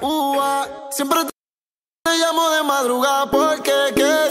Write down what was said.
Ua, siempre te llamo de madrugada porque quiero